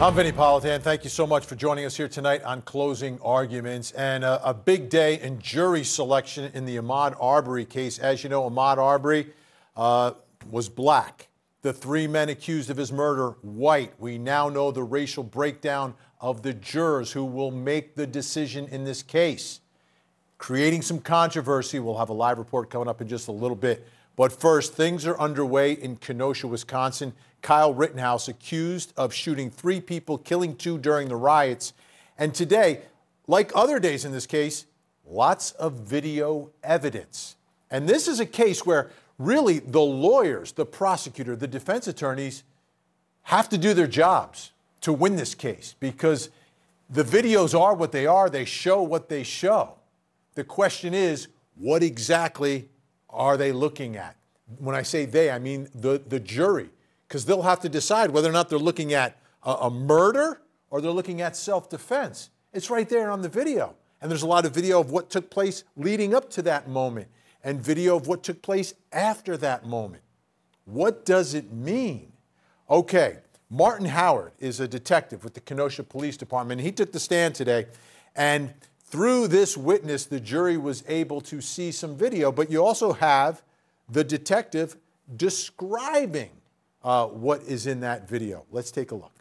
I'm Vinnie Politan. Thank you so much for joining us here tonight on Closing Arguments. And a, a, big day in jury selection in the Ahmaud Arbery case. As you know, Ahmaud Arbery uh, was black. The three men accused of his murder, white. We now know the racial breakdown of the jurors who will make the decision in this case. Creating some controversy. We'll have a live report coming up in just a little bit. But first, things are underway in Kenosha, Wisconsin. Kyle Rittenhouse accused of shooting three people, killing two during the riots. And today, like other days in this case, lots of video evidence. And this is a case where really the lawyers, the prosecutor, the defense attorneys have to do their jobs to win this case because the videos are what they are, they show what they show. The question is, what exactly are they looking at? When I say they, I mean the, the jury because they'll have to decide whether or not they're looking at a, a murder or they're looking at self defense. It's right there on the video. And there's a lot of video of what took place leading up to that moment and video of what took place after that moment. What does it mean? Okay, Martin Howard is a detective with the Kenosha Police Department. He took the stand today, and through this witness, the jury was able to see some video, but you also have the detective describing uh, what is in that video. Let's take a look.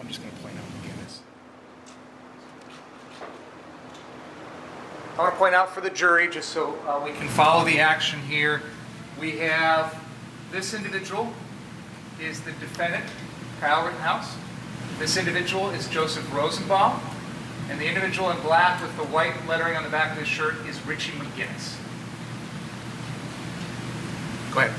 I'm just going to point out I want to point out for the jury, just so uh, we can follow the action here, we have this individual is the defendant, Kyle Rittenhouse. This individual is Joseph Rosenbaum, and the individual in black with the white lettering on the back of his shirt is Richie McGinniss. Go ahead.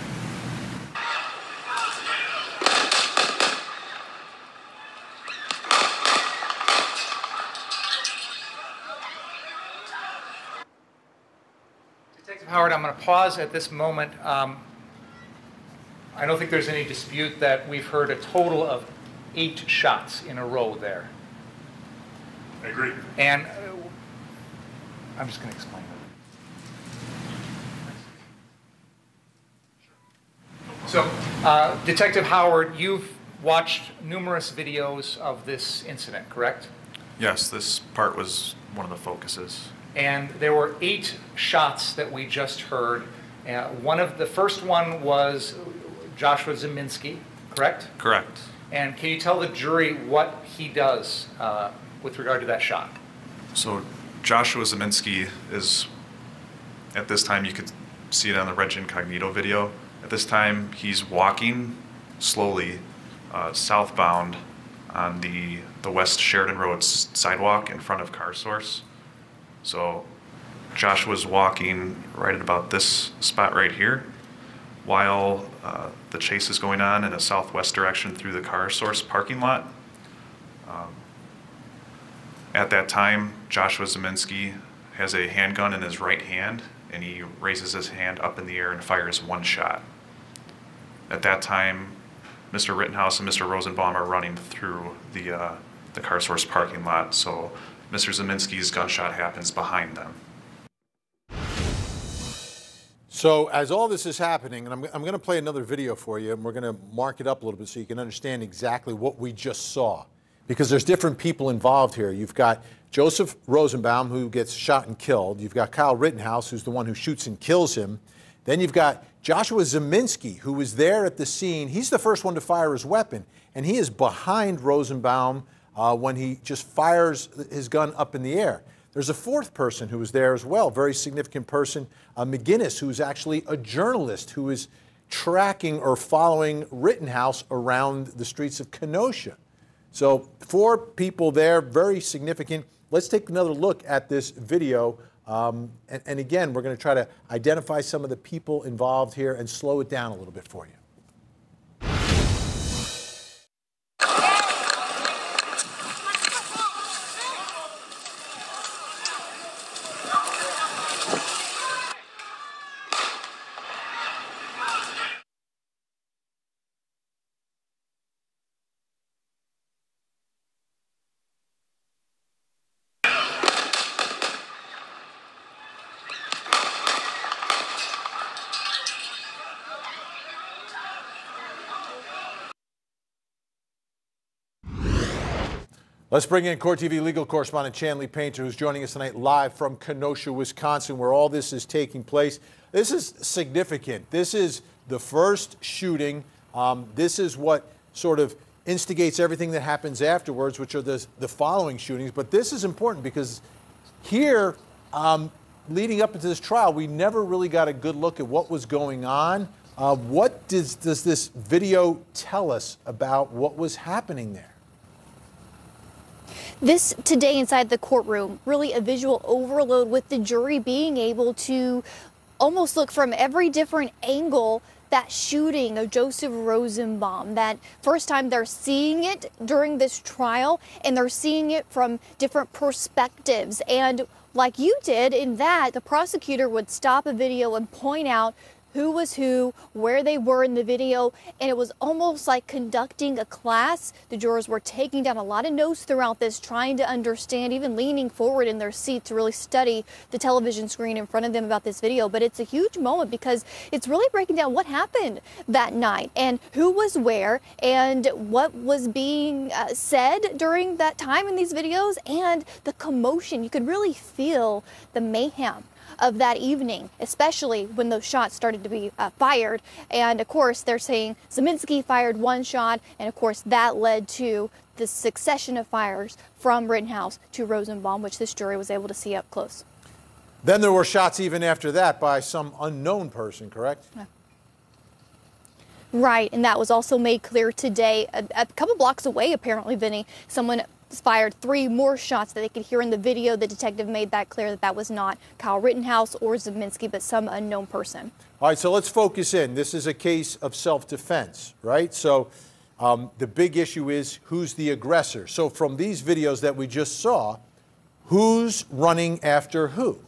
Detective Howard, I'm going to pause at this moment. Um, I don't think there's any dispute that we've heard a total of eight shots in a row there. I agree. And uh, I'm just going to explain it. So, uh, Detective Howard, you've watched numerous videos of this incident, correct? Yes, this part was one of the focuses. And there were eight shots that we just heard. Uh, one of the first one was Joshua Ziminski, correct? Correct. And can you tell the jury what he does uh, with regard to that shot? So Joshua Ziminski is, at this time, you could see it on the Reg Incognito video. At this time, he's walking slowly uh, southbound on the, the West Sheridan Road sidewalk in front of Car Source. So Joshua's walking right at about this spot right here while uh, the chase is going on in a southwest direction through the car source parking lot. Um, at that time, Joshua Ziminski has a handgun in his right hand and he raises his hand up in the air and fires one shot. At that time, Mr. Rittenhouse and Mr. Rosenbaum are running through the, uh, the car source parking lot, so Mr. Ziminski's gunshot happens behind them. So as all this is happening, and I'm, I'm going to play another video for you, and we're going to mark it up a little bit so you can understand exactly what we just saw. Because there's different people involved here. You've got Joseph Rosenbaum, who gets shot and killed. You've got Kyle Rittenhouse, who's the one who shoots and kills him. Then you've got Joshua Ziminski, who was there at the scene. He's the first one to fire his weapon, and he is behind Rosenbaum uh, when he just fires his gun up in the air. There's a fourth person who was there as well, very significant person, uh, McGinniss, who's actually a journalist who is tracking or following Rittenhouse around the streets of Kenosha. So, four people there, very significant. Let's take another look at this video. Um, and, and again, we're going to try to identify some of the people involved here and slow it down a little bit for you. Let's bring in Court TV legal correspondent Chanley Painter, who's joining us tonight live from Kenosha, Wisconsin, where all this is taking place. This is significant. This is the first shooting. Um, this is what sort of instigates everything that happens afterwards, which are the, the following shootings. But this is important because here, um, leading up into this trial, we never really got a good look at what was going on. Uh, what does, does this video tell us about what was happening there? This today inside the courtroom, really a visual overload with the jury being able to almost look from every different angle that shooting of Joseph Rosenbaum. That first time they're seeing it during this trial and they're seeing it from different perspectives. And like you did, in that the prosecutor would stop a video and point out who was who, where they were in the video, and it was almost like conducting a class. The jurors were taking down a lot of notes throughout this, trying to understand, even leaning forward in their seat to really study the television screen in front of them about this video. But it's a huge moment because it's really breaking down what happened that night and who was where and what was being uh, said during that time in these videos and the commotion. You could really feel the mayhem of that evening, especially when those shots started to be uh, fired. And of course, they're saying Ziminski fired one shot, and of course, that led to the succession of fires from Rittenhouse to Rosenbaum, which this jury was able to see up close. Then there were shots even after that by some unknown person, correct? Yeah. Right, and that was also made clear today, a, a couple blocks away, apparently, Vinnie. Someone fired three more shots that they could hear in the video. The detective made that clear that that was not Kyle Rittenhouse or Ziminski, but some unknown person. All right, so let's focus in. This is a case of self defense, right? So um, the big issue is who's the aggressor. So from these videos that we just saw, who's running after who?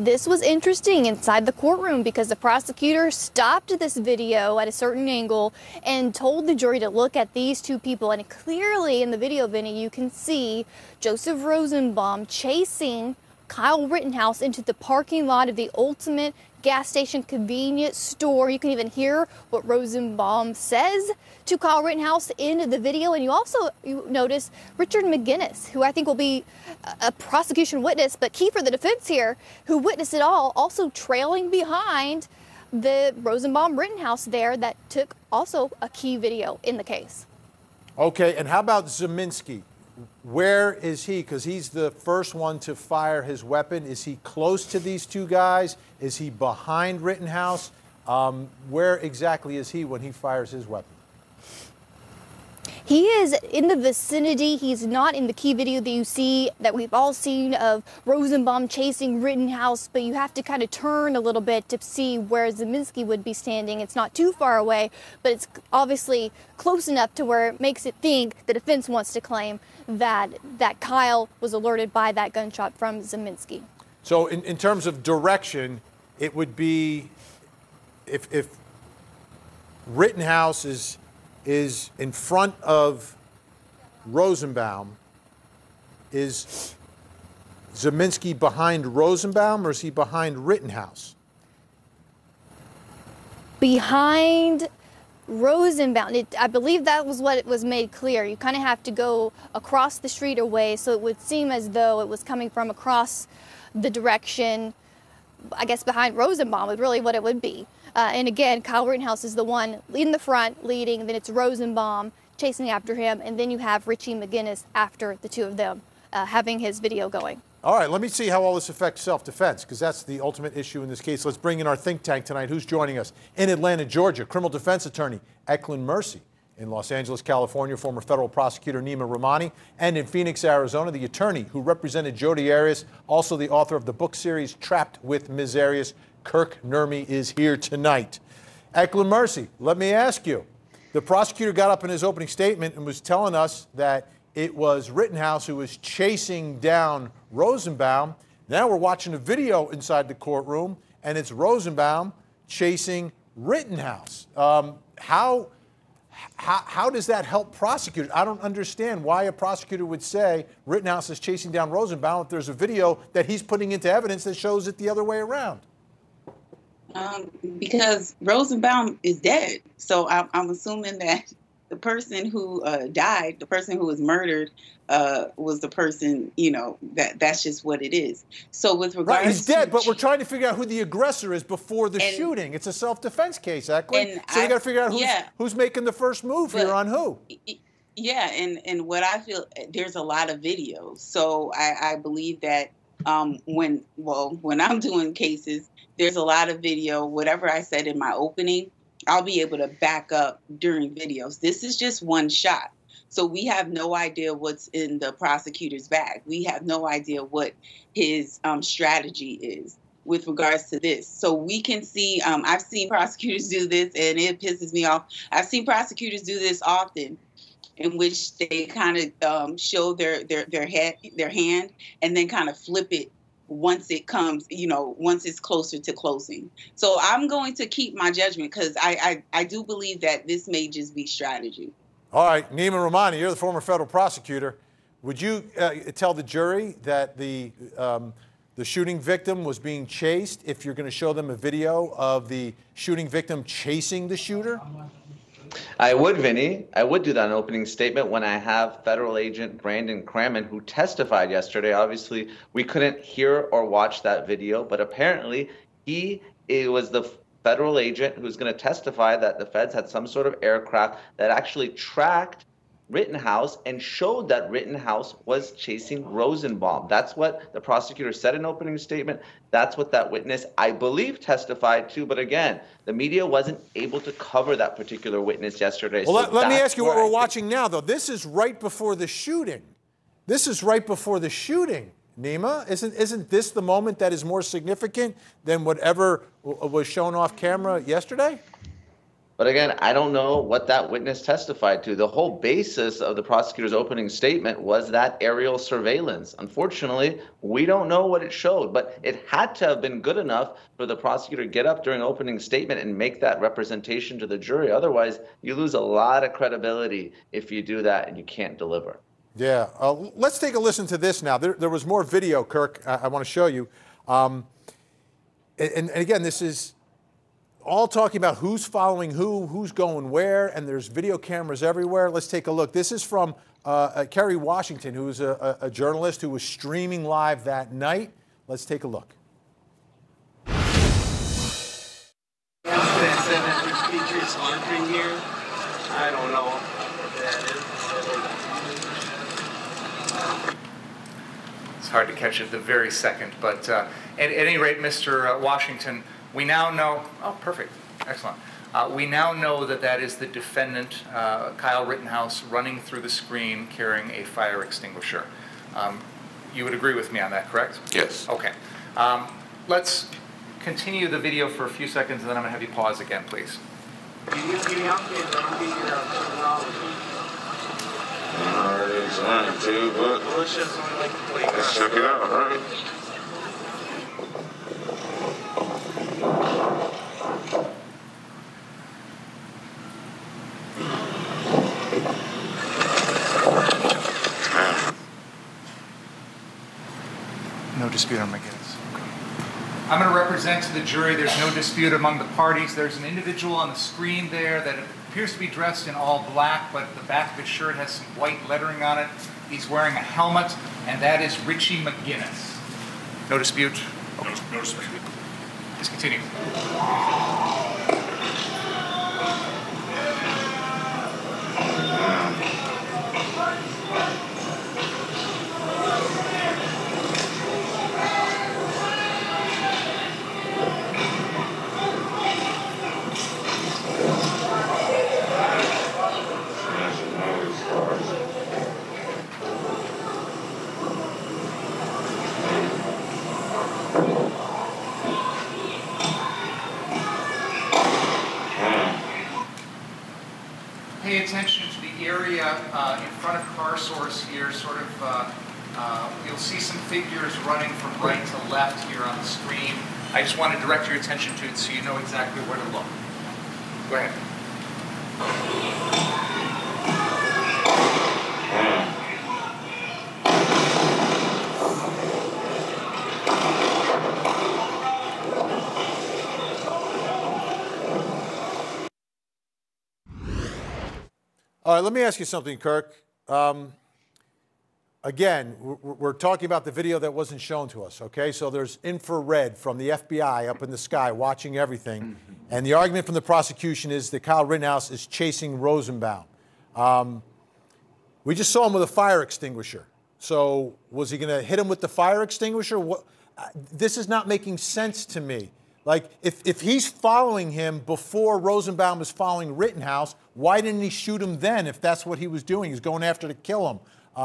This was interesting inside the courtroom because the prosecutor stopped this video at a certain angle and told the jury to look at these two people. And clearly in the video, Vinnie, you can see Joseph Rosenbaum chasing Kyle Rittenhouse into the parking lot of the Ultimate gas station convenience store. You can even hear what Rosenbaum says to Kyle Rittenhouse in the video. And you also you notice Richard McGinniss, who I think will be a prosecution witness, but key for the defense here, who witnessed it all, also trailing behind the Rosenbaum Rittenhouse there that took also a key video in the case. Okay, and how about Ziminski? Where is he? Because he's the first one to fire his weapon. Is he close to these two guys? Is he behind Rittenhouse? Um, where exactly is he when he fires his weapon? He is in the vicinity. He's not in the key video that you see that we've all seen of Rosenbaum chasing Rittenhouse, but you have to kind of turn a little bit to see where Ziminski would be standing. It's not too far away, but it's obviously close enough to where it makes it think the defense wants to claim that that Kyle was alerted by that gunshot from Ziminski. So in, in terms of direction, it would be if, if Rittenhouse is is in front of Rosenbaum. Is Ziminski behind Rosenbaum or is he behind Rittenhouse? Behind Rosenbaum. It, I believe that was what it was made clear. You kind of have to go across the street away, so it would seem as though it was coming from across the direction, I guess, behind Rosenbaum, is really what it would be. Uh, and again, Kyle Rittenhouse is the one in the front leading, then it's Rosenbaum chasing after him, and then you have Richie McGinniss after the two of them uh, having his video going. All right, let me see how all this affects self defense, because that's the ultimate issue in this case. Let's bring in our think tank tonight. Who's joining us? In Atlanta, Georgia, criminal defense attorney Eklund Mercy. In Los Angeles, California, former federal prosecutor Nima Rahmani. And in Phoenix, Arizona, the attorney who represented Jodi Arias, also the author of the book series Trapped with Ms. Arias, Kirk Nurmi is here tonight. Eklund Mercy, let me ask you. The prosecutor got up in his opening statement and was telling us that it was Rittenhouse who was chasing down Rosenbaum. Now we're watching a video inside the courtroom, and it's Rosenbaum chasing Rittenhouse. Um, how, how, how does that help prosecutors? I don't understand why a prosecutor would say Rittenhouse is chasing down Rosenbaum if there's a video that he's putting into evidence that shows it the other way around. Um, because Rosenbaum is dead, so I'm, I'm assuming that the person who uh, died, the person who was murdered, uh, was the person. You know that that's just what it is. So with regards, right, he's dead, but we're trying to figure out who the aggressor is before the And- shooting. It's a self-defense case, Eklund. So you got to figure out who's, yeah. who's making the first move But- here on who. Yeah, and and what I feel there's a lot of videos, so I, I believe that um, when well when I'm doing cases, there's a lot of video. Whatever I said in my opening, I'll be able to back up during videos. This is just one shot, so we have no idea what's in the prosecutor's bag. We have no idea what his um, strategy is with regards to this. So we can see. Um, I've seen prosecutors do this, and it pisses me off. I've seen prosecutors do this often in which they kind of um, show their their their head their hand and then kind of flip it once it comes you know once it's closer to closing so i'm going to keep my judgment because I, I i do believe that this may just be strategy All right, Nima Rahmani, you're the former federal prosecutor. Would you uh, tell the jury that the um, the shooting victim was being chased if you're going to show them a video of the shooting victim chasing the shooter? I would, Vinnie. I would do that in opening statement when I have federal agent Brandon Crammon, who testified yesterday. Obviously, we couldn't hear or watch that video, but apparently he it was the federal agent who's going to testify that the feds had some sort of aircraft that actually tracked Rittenhouse and showed that Rittenhouse was chasing Rosenbaum. That's what the prosecutor said in opening statement. That's what that witness, I believe, testified to. But again, the media wasn't able to cover that particular witness yesterday. Well, So let, let me ask you what we're watching now, though. This is right before the shooting. This is right before the shooting. Nima, isn't isn't this the moment that is more significant than whatever w- was shown off camera yesterday? But again, I don't know what that witness testified to. The whole basis of the prosecutor's opening statement was that aerial surveillance. Unfortunately, we don't know what it showed, but it had to have been good enough for the prosecutor to get up during opening statement and make that representation to the jury. Otherwise, you lose a lot of credibility if you do that and you can't deliver. Yeah. Uh, let's take a listen to this now. There, there was more video, Kirk. I, I want to show you. Um, and, and again, this is all talking about who's following who, who's going where, and there's video cameras everywhere. Let's take a look. This is from uh, uh, Koerri Washington, who's a, a, a journalist who was streaming live that night. Let's take a look. Is. It's hard to catch at the very second, but uh, at, at any rate, Mr. uh, Washington, we now know. Oh, perfect, excellent. Uh, we now know that that is the defendant, uh, Kyle Rittenhouse, running through the screen carrying a fire extinguisher. Um, you would agree with me on that, correct? Yes. Okay. Um, let's continue the video for a few seconds, and then I'm going to have you pause again, please. Can you give me updates on the uh, technology? Already trying to, but let's just only like to play let's check it out, right? Dispute on McGinniss. I'm going to represent to the jury there's no dispute among the parties. There's an individual on the screen there that appears to be dressed in all black, but the back of his shirt has some white lettering on it. He's wearing a helmet, and that is Richie McGinniss. No dispute? Okay. No dispute. Please continue. Pay attention to the area uh, in front of Car Source here, sort of, uh, uh, you'll see some figures running from right to left here on the screen. I just want to direct your attention to it so you know exactly where to look. Go ahead. All right, let me ask you something, Kirk. Um, again, we're, talking about the video that wasn't shown to us, okay? So there's infrared from the FBI up in the sky watching everything. And the argument from the prosecution is that Kyle Rittenhouse is chasing Rosenbaum. Um, we just saw him with a fire extinguisher. So was he going to hit him with the fire extinguisher? What, uh, this is not making sense to me. Like, if, if he's following him before Rosenbaum was following Rittenhouse, why didn't he shoot him then if that's what he was doing? He's going after to kill him.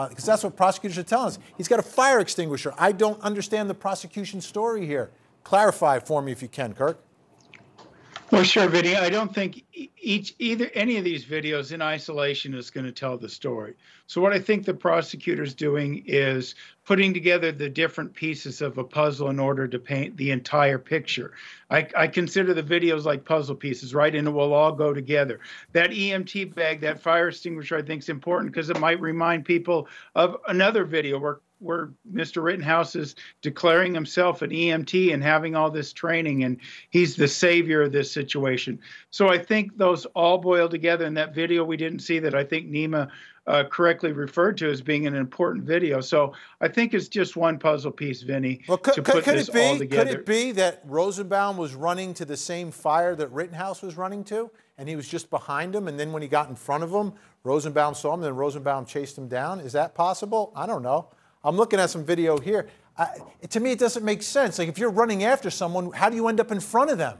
Because uh, that's what prosecutors are telling us. He's got a fire extinguisher. I don't understand the prosecution story here. Clarify for me if you can, Kirk. Well, sure, Vinnie. I don't think each either any of these videos in isolation is going to tell the story. So what I think the prosecutor's doing is putting together the different pieces of a puzzle in order to paint the entire picture. I, I consider the videos like puzzle pieces, right? And it will all go together. That EMT bag, that fire extinguisher, I think is important because it might remind people of another video where where Mr. Rittenhouse is declaring himself an EMT and having all this training, and he's the savior of this situation. So I think those all boil together. In that video, we didn't see that. I think Nima uh, correctly referred to as being an important video. So I think it's just one puzzle piece, Vinnie, well, could, to put could this it be, all together. Could it be that Rosenbaum was running to the same fire that Rittenhouse was running to, and he was just behind him, and then when he got in front of him, Rosenbaum saw him, and then Rosenbaum chased him down? Is that possible? I don't know. I'm looking at some video here. I, to me, it doesn't make sense. Like, if you're running after someone, how do you end up in front of them?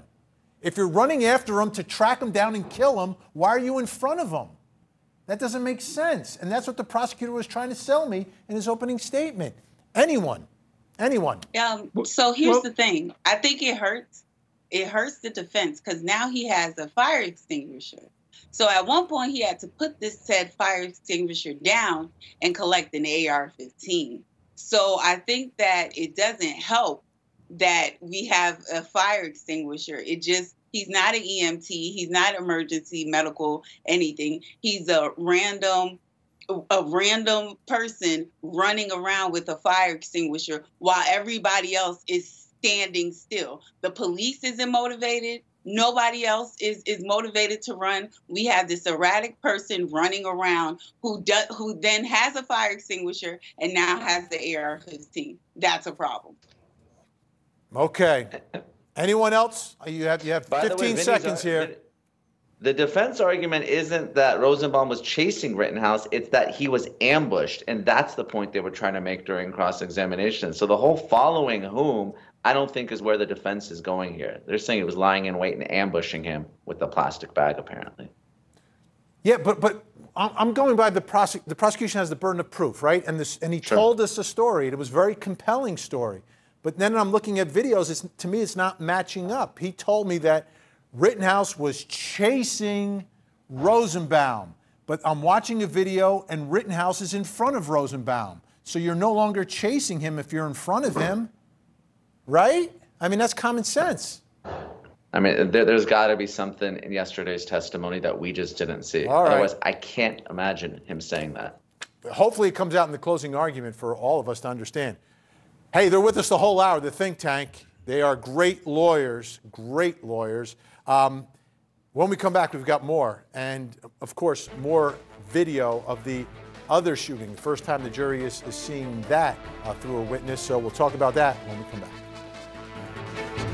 If you're running after them to track them down and kill them, why are you in front of them? That doesn't make sense. And that's what the prosecutor was trying to sell me in his opening statement. Anyone, anyone. Um, so here's well, the thing I think it hurts. It hurts the defense because now he has a fire extinguisher. So at one point, he had to put this said fire extinguisher down and collect an AR 15. So I think that it doesn't help that we have a fire extinguisher. It just, he's not an EMT, he's not emergency medical anything. He's a random a random person running around with a fire extinguisher while everybody else is standing still. The police isn't motivated nobody else is is motivated to run. We have this erratic person running around who does who then has a fire extinguisher and now has the ar-15 that's a problem. Okay. Uh, uh, Anyone else? Oh, you have you have 15 way, seconds here. the defense argument isn't that Rosenbaum was chasing Rittenhouse, it's that he was ambushed. And that's the point they were trying to make during cross examination. So the whole following whom I don't think is where the defense is going here. They're saying it was lying in wait and ambushing him with the plastic bag, apparently. Yeah, but but I'm going by the prosec- the prosecution has the burden of proof, right? And this and he sure. told us a story. It was a very compelling story. But then I'm looking at videos. It's, to me, it's not matching up. He told me that Rittenhouse was chasing Rosenbaum, but I'm watching a video and Rittenhouse is in front of Rosenbaum. So you're no longer chasing him if you're in front of him. Right? I mean, that's common sense. I mean, there, has got to be something in yesterday's testimony that we just didn't see. All right. Otherwise, I can't imagine him saying that. Hopefully, it comes out in the closing argument for all of us to understand. Hey, they're with us the whole hour, the think tank. They are great lawyers, great lawyers. Um, when we come back, we've got more. And, of course, more video of the other shooting. The first time the jury is, is seeing that uh, through a witness. So we'll talk about that when we come back. Thank you.